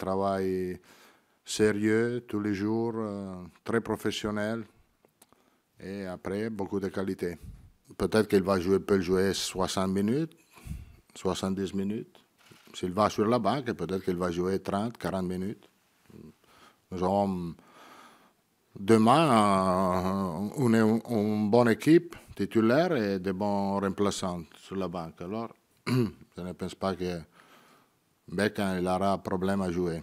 travail sérieux tous les jours, euh, très professionnel. Et après, beaucoup de qualité. Peut-être qu'il va jouer, peut jouer 60 minutes, 70 minutes. S'il va sur la banque, peut-être qu'il va jouer 30, 40 minutes. Nous aurons demain une, une, bonne équipe titulaire et de bons remplaçants sur la banque. Alors, je ne pense pas que Beckham aura problème à jouer.